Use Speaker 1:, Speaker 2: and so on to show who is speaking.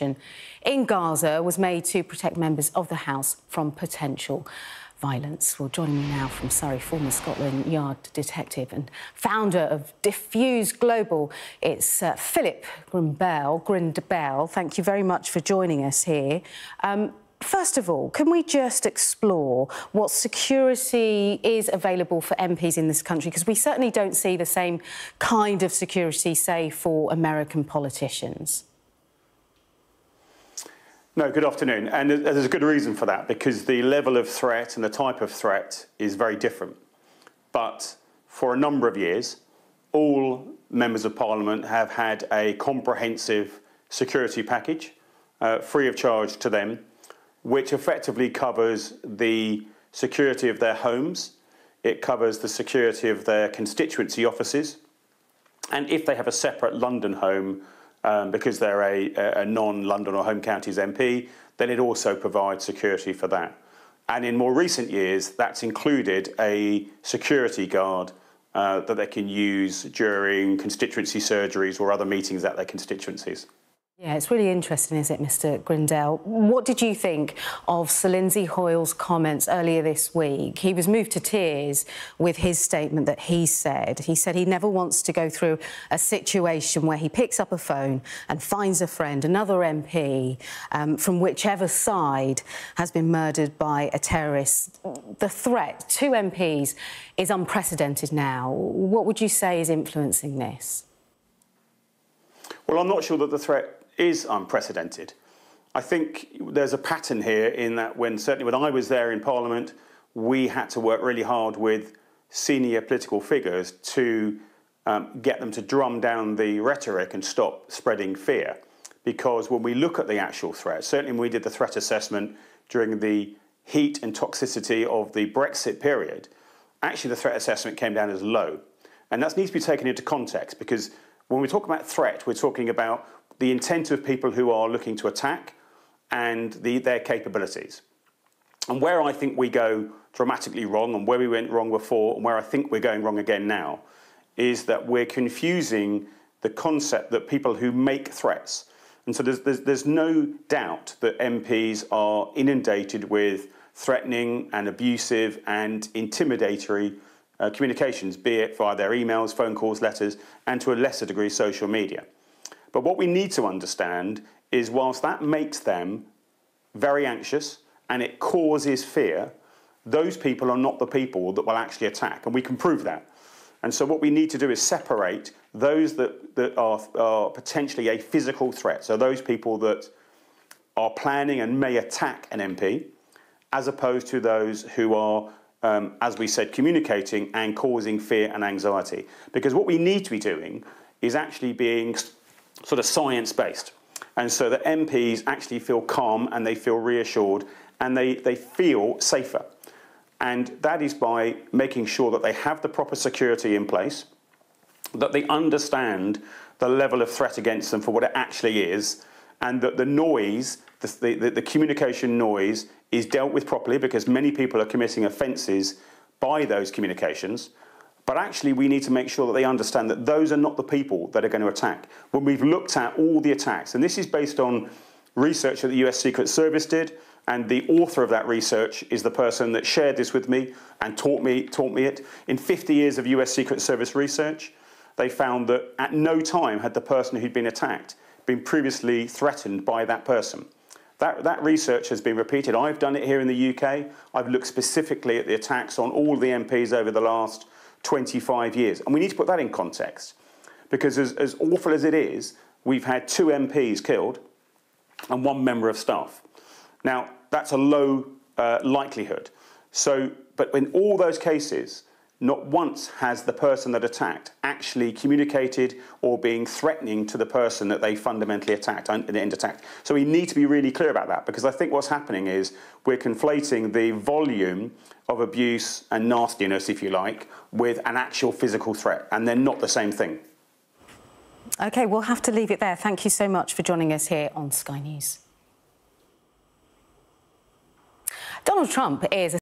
Speaker 1: in Gaza was made to protect members of the House from potential violence. Well, joining me now from Surrey, former Scotland Yard detective and founder of Defuse Global, it's uh, Philip Grindell. Grindell, thank you very much for joining us here. Um, First of all, can we just explore what security is available for MPs in this country? Because we certainly don't see the same kind of security, say, for American politicians.
Speaker 2: No, good afternoon. And there's a good reason for that because the level of threat and the type of threat is very different. But for a number of years, all members of parliament have had a comprehensive security package uh, free of charge to them, which effectively covers the security of their homes, it covers the security of their constituency offices, and if they have a separate London home, um, because they're a, a non-London or home counties MP, then it also provides security for that. And in more recent years, that's included a security guard uh, that they can use during constituency surgeries or other meetings at their constituencies.
Speaker 1: Yeah, it's really interesting, is it, Mr Grindell? What did you think of Sir Lindsay Hoyle's comments earlier this week? He was moved to tears with his statement that he said. He said he never wants to go through a situation where he picks up a phone and finds a friend, another MP, um, from whichever side has been murdered by a terrorist. The threat to MPs is unprecedented now. What would you say is influencing this?
Speaker 2: Well, I'm not sure that the threat is unprecedented. I think there's a pattern here in that when certainly when I was there in Parliament, we had to work really hard with senior political figures to um, get them to drum down the rhetoric and stop spreading fear. Because when we look at the actual threat, certainly when we did the threat assessment during the heat and toxicity of the Brexit period, actually the threat assessment came down as low. And that needs to be taken into context because when we talk about threat, we're talking about the intent of people who are looking to attack and the, their capabilities. And where I think we go dramatically wrong and where we went wrong before and where I think we're going wrong again now is that we're confusing the concept that people who make threats, and so there's, there's, there's no doubt that MPs are inundated with threatening and abusive and intimidatory uh, communications, be it via their emails, phone calls, letters, and to a lesser degree, social media. But what we need to understand is whilst that makes them very anxious and it causes fear, those people are not the people that will actually attack. And we can prove that. And so what we need to do is separate those that, that are, are potentially a physical threat. So those people that are planning and may attack an MP, as opposed to those who are, um, as we said, communicating and causing fear and anxiety. Because what we need to be doing is actually being sort of science based. And so that MPs actually feel calm and they feel reassured and they, they feel safer. And that is by making sure that they have the proper security in place, that they understand the level of threat against them for what it actually is, and that the noise, the, the, the communication noise, is dealt with properly because many people are committing offences by those communications. But actually, we need to make sure that they understand that those are not the people that are going to attack. When we've looked at all the attacks, and this is based on research that the US Secret Service did, and the author of that research is the person that shared this with me and taught me, taught me it. In 50 years of US Secret Service research, they found that at no time had the person who'd been attacked been previously threatened by that person. That, that research has been repeated. I've done it here in the UK. I've looked specifically at the attacks on all the MPs over the last 25 years. And we need to put that in context because, as, as awful as it is, we've had two MPs killed and one member of staff. Now, that's a low uh, likelihood. So, but in all those cases, not once has the person that attacked actually communicated or being threatening to the person that they fundamentally attacked and attacked. So we need to be really clear about that because I think what's happening is we're conflating the volume of abuse and nastiness, if you like, with an actual physical threat, and they're not the same thing.
Speaker 1: OK, we'll have to leave it there. Thank you so much for joining us here on Sky News. Donald Trump is